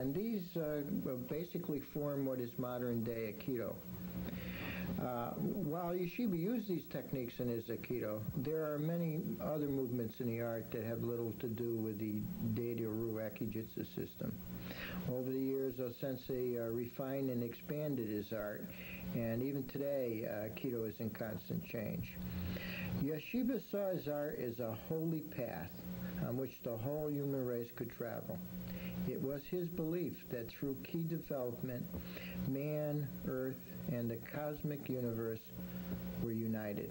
And these uh, basically form what is modern-day Aikido. Uh, while Ueshiba used these techniques in his Aikido, there are many other movements in the art that have little to do with the Daito-ryu Akijitsu system. Over the years, O-sensei uh, refined and expanded his art, and even today, uh, Aikido is in constant change. Ueshiba saw his art as a holy path on which the whole human race could travel. It was his belief that through ki development, man, earth, and the cosmic universe were united.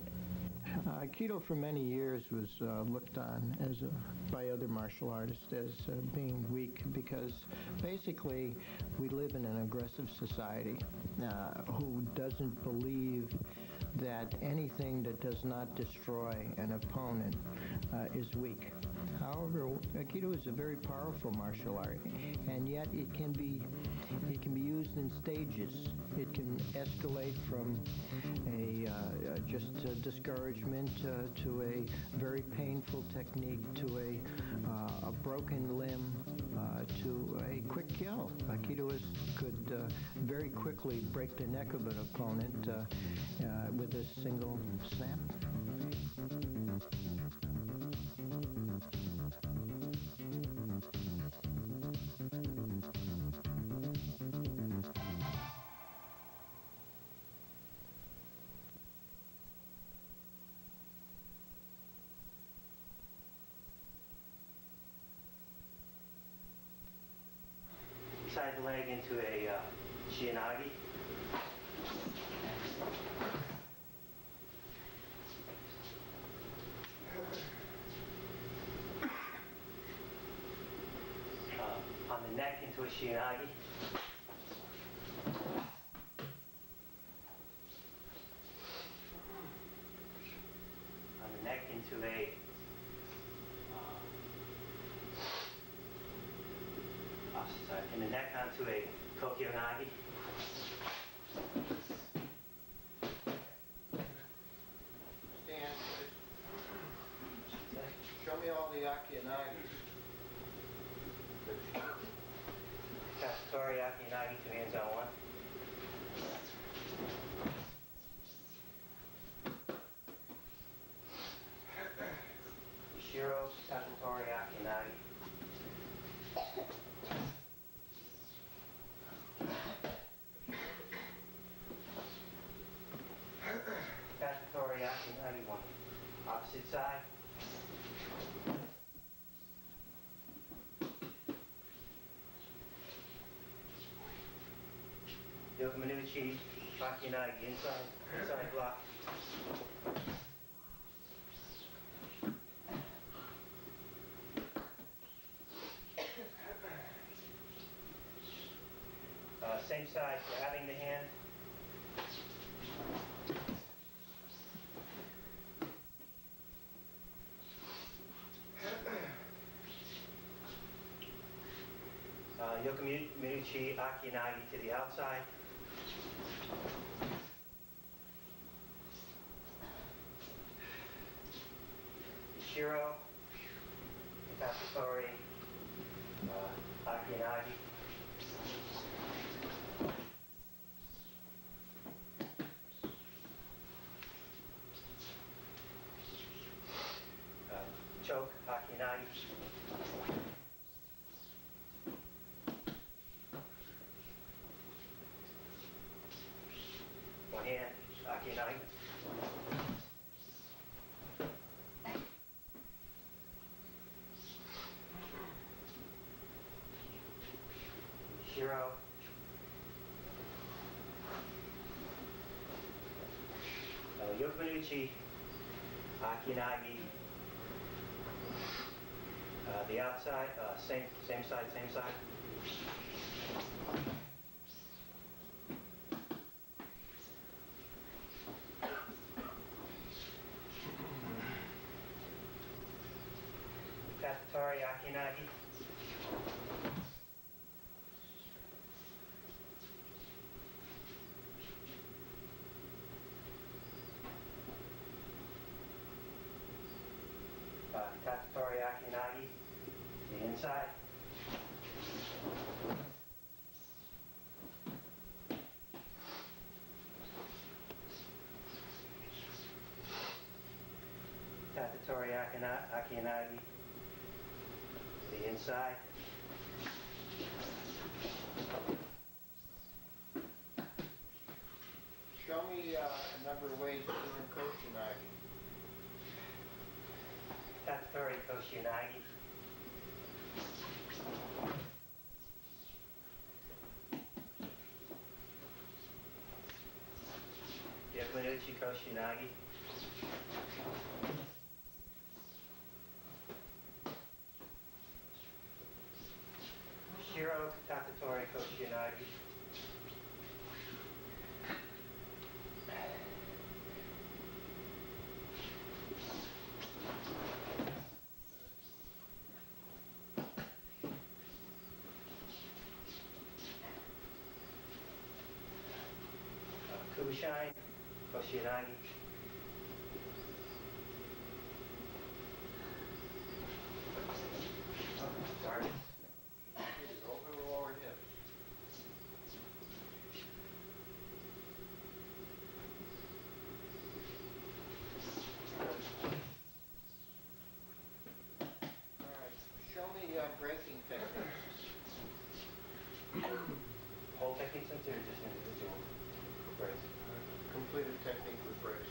Uh, Aikido for many years was uh, looked on as a, by other martial artists as uh, being weak because basically we live in an aggressive society uh, who doesn't believe that anything that does not destroy an opponent uh, is weak. However, Aikido is a very powerful martial art, and yet it can be it can be used in stages. It can escalate from a uh, just a discouragement uh, to a very painful technique to a uh, a broken limb uh, to a quick kill. Aikido is, could uh, very quickly break the neck of an opponent uh, with a single snap. Leg into a uh. Uh, on the neck into a Shihonage. On the neck into a in the neck onto a Kokyunage. Stand, Show me all the Akinagis. Katatori Akinagi, two hands on one. Shiro Katatori Akinagi. Katatori Akinagi, one. Opposite side. Yokomenuchi, Akinagi, inside, inside block. Uh, same side, grabbing the hand. Uh, Yokomenuchi Akinagi to the outside. Shiro, Katatori, uh. Uh, choke, Akinagi. Hand, Akinagi. Shiro. Uh, Yokomenuchi, Akinagi. Uh, the outside, uh, same, same side, same side. Sorry, Akinagi. Uh, Akinagi, the inside. Tatsutori Akinagi. The inside. Show me uh, a number of doing Koshinage. Tatori Koshinage. Yakunuchi Koshinage. Shiro Tatori Koshinage. Uh, Kubishai Koshinagi. Sorry. Over the lower hips. All right, show me uh, braking techniques. Whole techniques into just individual breaks. Completed technique with brakes.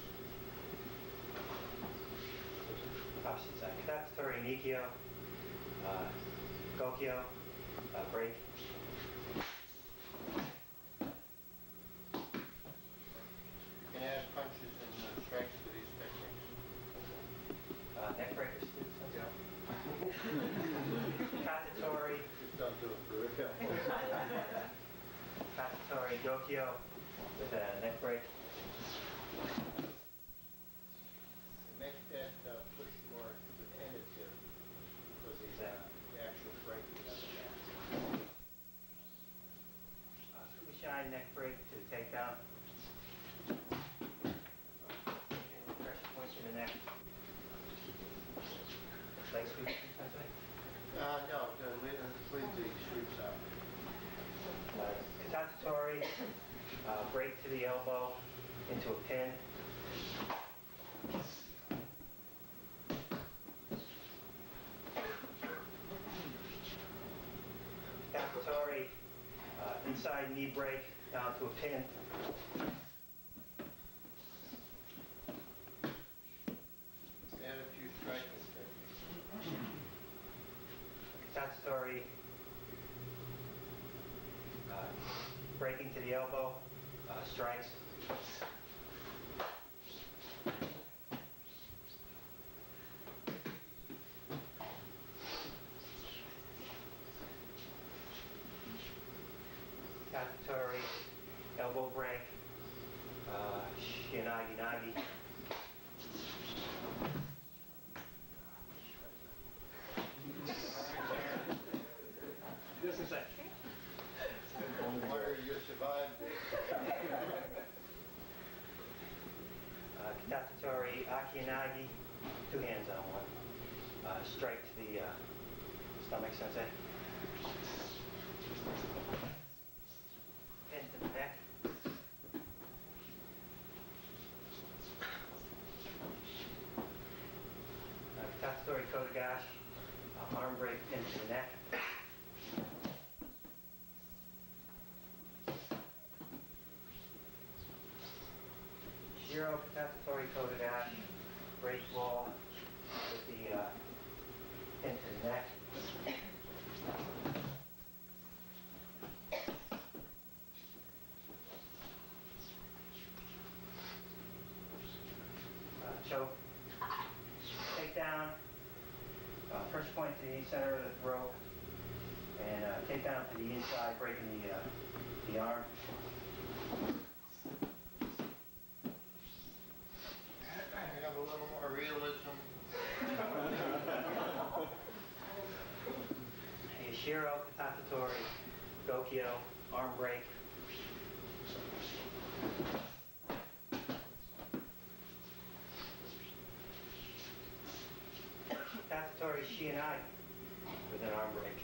Opposite side. Tatori Nikyo. Uh, Gokyo. Uh, break. And add punches and uh, strikes to these techniques. Uh, neck breakers too. so- Katatori. Just don't do it for real. Katatori Gokyo with a neck break. Make that uh, push more definitive for the uh, the actual braking of the mat. Uh, Kubishai neck break to the. Pressure points in the neck. Leg sweep. Uh, no, the- leave leave the sweeps out. Uh, uh, break to the elbow into a pin. Katatori, uh, inside knee break down to a pin. Add a few striking techniques. Katatori, uh, breaking to the elbow, uh, strikes. Katatori, elbow break, uh, shinagi nagi. Just a sec. Wonder you survived it. Uh, Katatori two hands on one. Uh, strike to the uh, stomach sensei. Pin to the neck. Uh, Katatori Kodagash, uh, arm break pin to the neck. Shiro Katatori Kodagash, break wall with the uh, neck. Uh, choke, take down, uh, pressure point to the center of the throat, and uh, take down to the inside, breaking the, uh, the arm. We have a little more realism. Yashiro Katatori, Gokyo, arm break. Katatori I, with an arm break.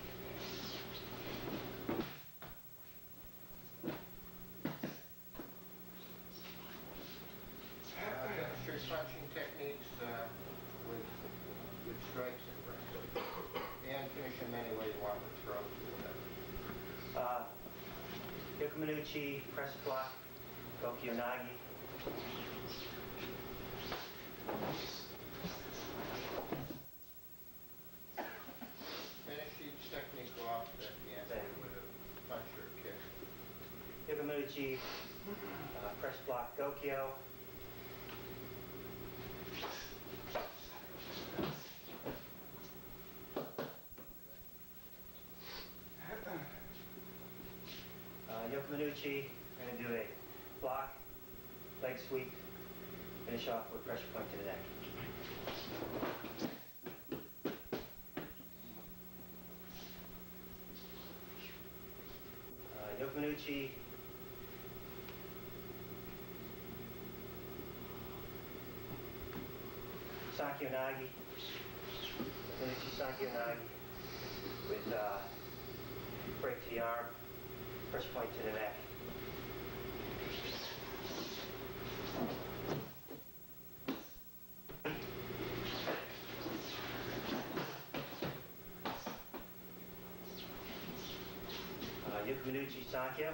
Uh, Street punching techniques uh, with uh, Yoko Minucci, press block, Gokyo Nagi. Finish each technique off at the end with a punch or kick. Yoko uh, press block, Gokyo. Uh, Yoko Minucci, we're going to do a block, leg sweep, finish off with pressure point to the neck. Uh, Yoko Minucci, Sakio Nagi, Minucci with uh, break to the arm, pressure point to the neck. Uh, Minucci Sakio.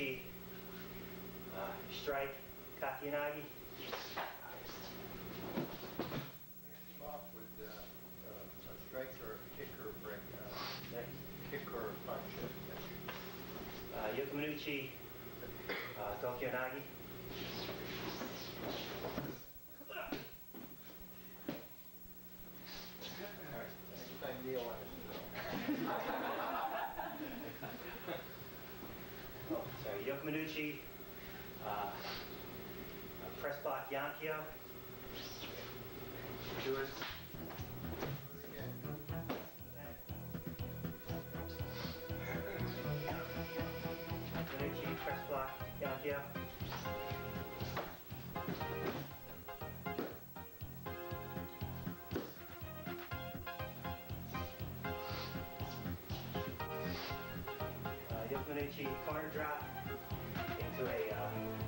Uh, strike, Kakinagi. off with uh, uh, a strike or a kick or break, uh, kick or punch. Uh, uh, Gokyo Nagi. Sorry, uh, uh, press block Yankio. Yours. Minucci, press block Yankio. Uh, corner drop into a uh,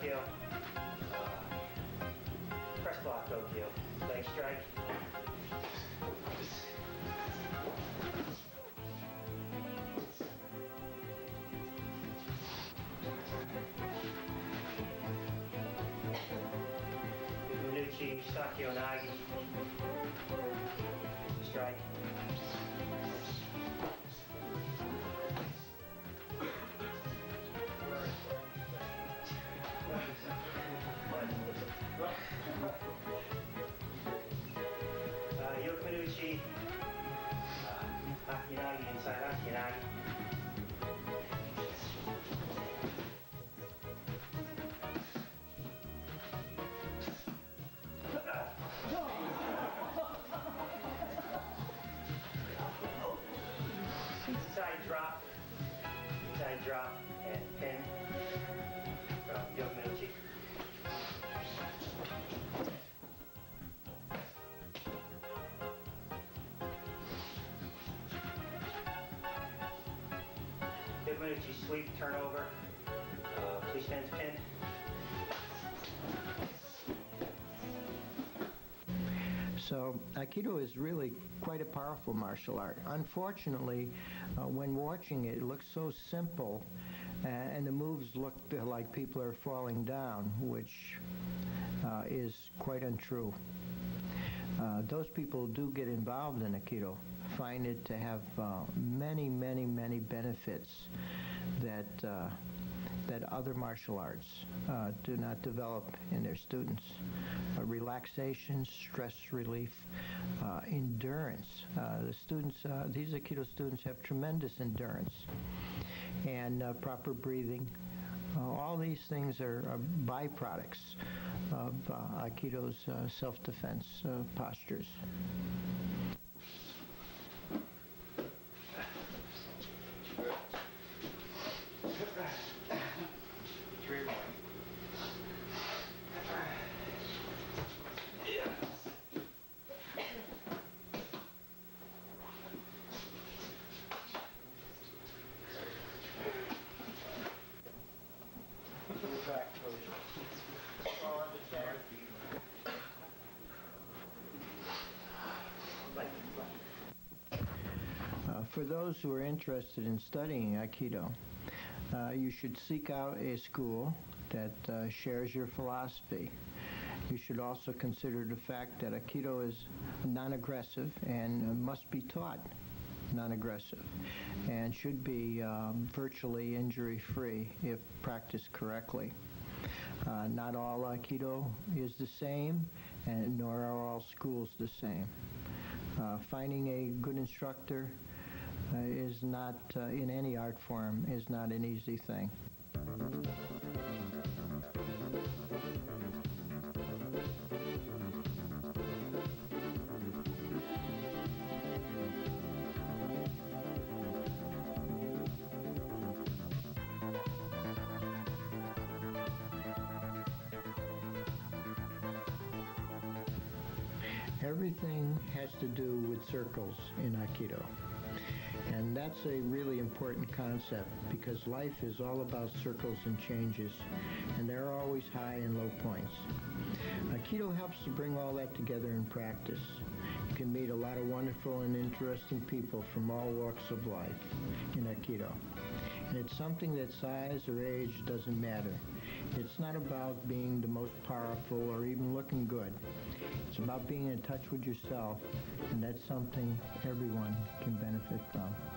Gokyo, uh, press block Gokyo, leg strike. Sakio Nagi, strike. Two minutes you sleep, turn over, uh, police man's pinned. So Aikido is really quite a powerful martial art. Unfortunately, uh, when watching it, it looks so simple, uh, and the moves look like people are falling down, which uh, is quite untrue. Uh, those people do get involved in Aikido find it to have uh, many, many, many benefits that uh, that other martial arts uh, do not develop in their students. Uh, relaxation, stress relief, uh, endurance. Uh, the students, these Aikido students have tremendous endurance and proper breathing. All these things are, are byproducts of uh, Aikido's uh, self-defense uh, postures. For those who are interested in studying Aikido, uh, you should seek out a school that uh, shares your philosophy. You should also consider the fact that Aikido is non-aggressive and must be taught non-aggressive and should be um, virtually injury-free if practiced correctly. Uh, not all Aikido is the same, and nor are all schools the same. Uh, finding a good instructor uh, is not, uh, in any art form, is not an easy thing. Everything has to do with circles in Aikido. That's a really important concept because life is all about circles and changes, and there are always high and low points. Aikido helps to bring all that together in practice. You can meet a lot of wonderful and interesting people from all walks of life in Aikido. And it's something that size or age doesn't matter. It's not about being the most powerful or even looking good. It's about being in touch with yourself, and that's something everyone can benefit from.